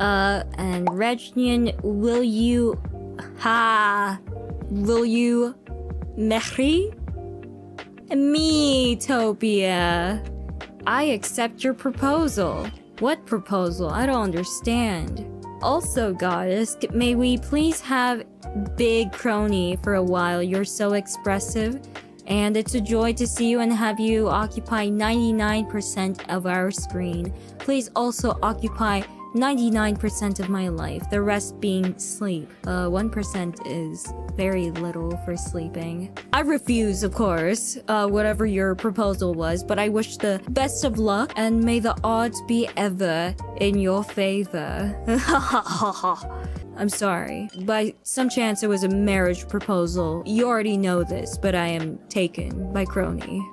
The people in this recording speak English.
Uh, and Regnian, will you... Ha... Will you... Marry? Me, Topia. I accept your proposal. What proposal? I don't understand. Also, goddess, may we please have Big Kronii for a while? You're so expressive. And it's a joy to see you and have you occupy 99% of our screen. Please also occupy 99% of my life, the rest being sleep. Uh, 1% is very little for sleeping. I refuse, of course, uh, whatever your proposal was, but I wish the best of luck and may the odds be ever in your favor. I'm sorry. By some chance it was a marriage proposal. You already know this, but I am taken by Kronii.